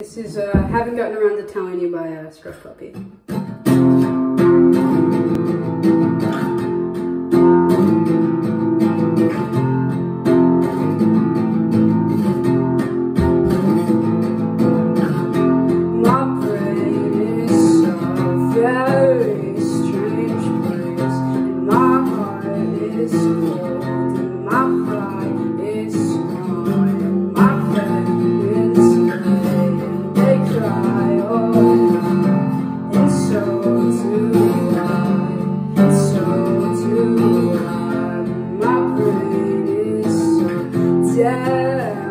This is, uh, haven't gotten around to telling you by uh, Scruff Puppy. yeah.